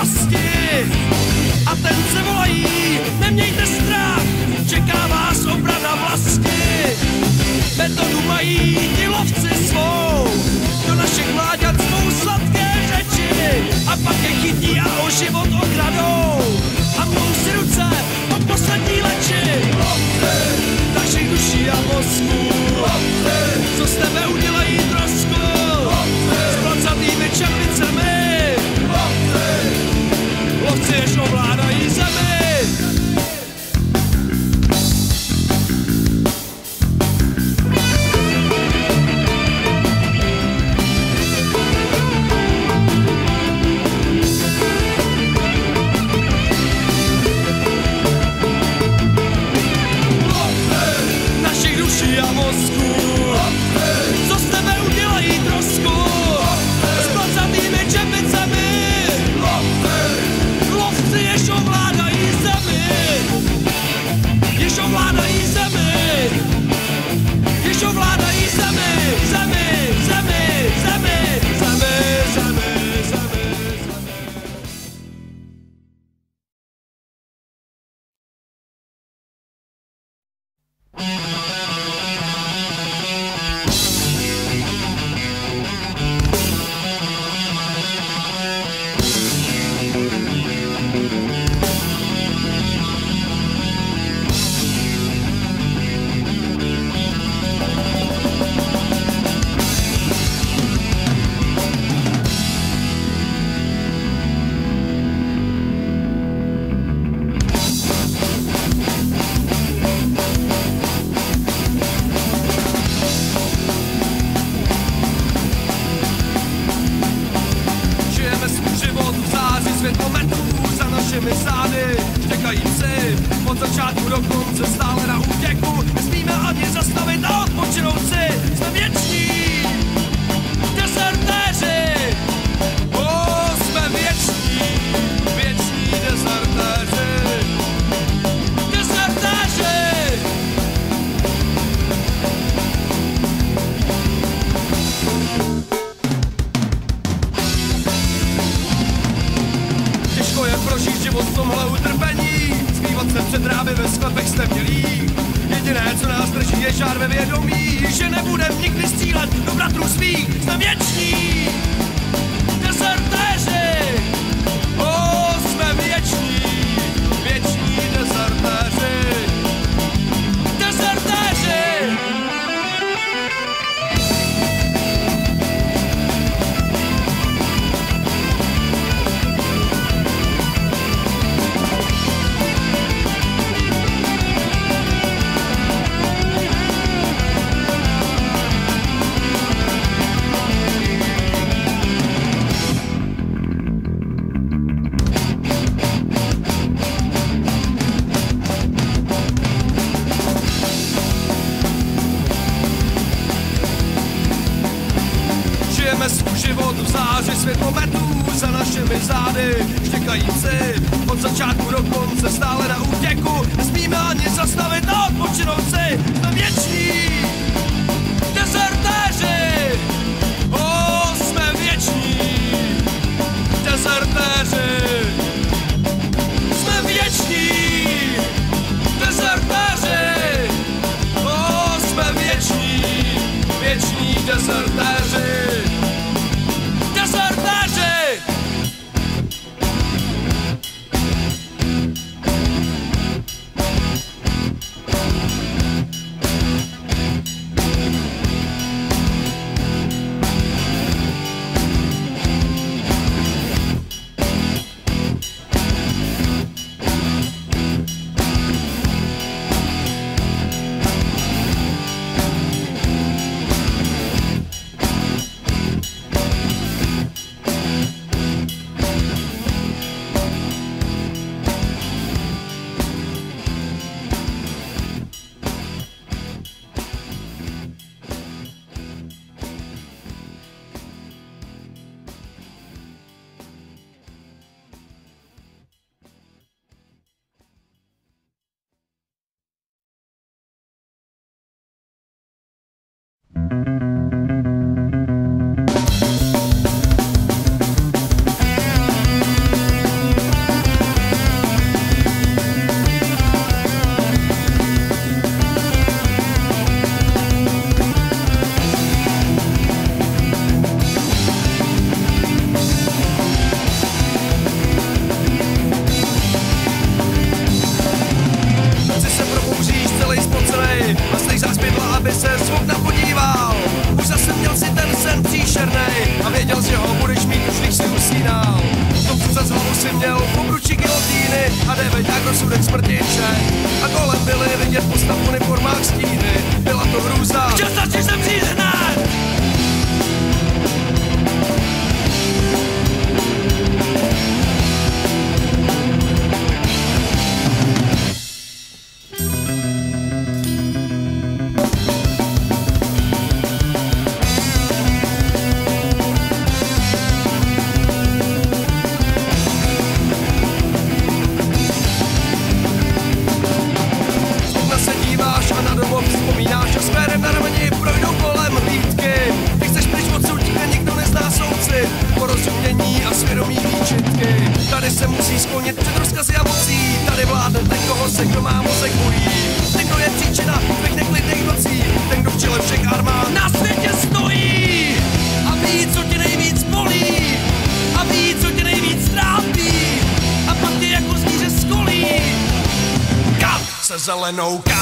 pasti. A ten se volají, nemějte strach, čeká vás obrana vlasti. Metodu mají ti lovci svou, do našich mláďat svou sladké řeči. A pak je chytí a o život okradou. A mnou si ruce po poslední leči. Lovci, našich duší a mozků. Tomhle utrpení. Skrývat se před drámy ve sklepech jste mělí Jediné, co nás drží, je žár ve vědomí Že nebudem nikdy střílet do bratrů svých. Jsme věční. Dezertéři život v záři světlometů za našimi zády. Štěkají psi od začátku do konce stále na útěku. Nesmíme ani zastavit a odpočinout si Jsme věční dezertéři. O, jsme věční dezertéři kaltýny a jako sudec smrtiče. A kolem byly vidět postavu uniformách stíny, byla to hrůza, no guy.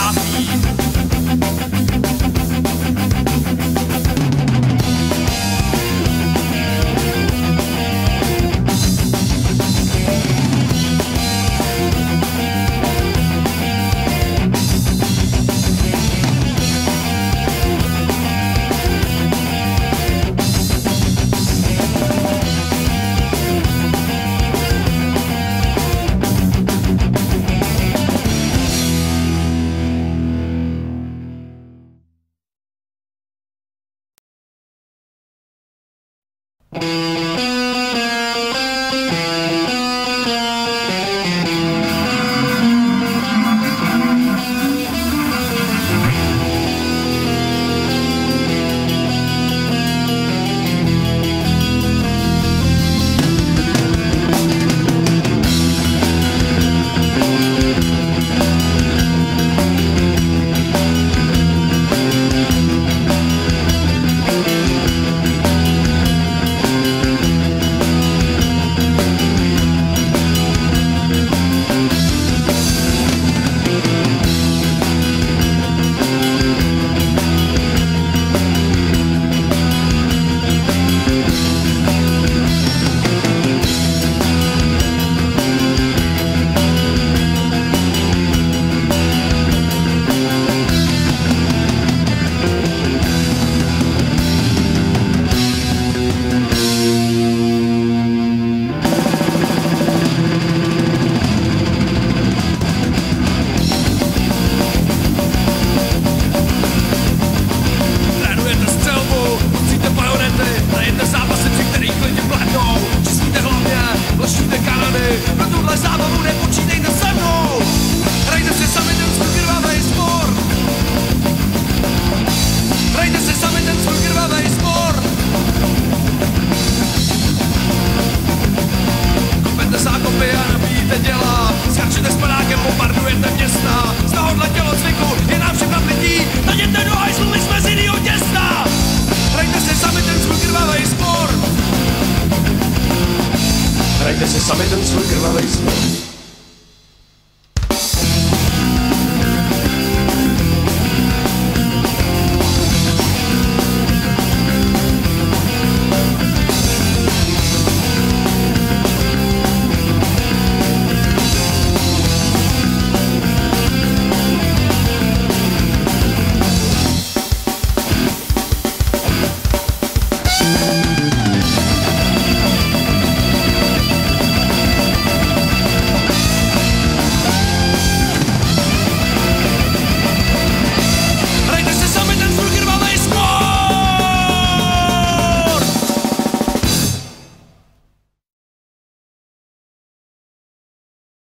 This is something en su elevada.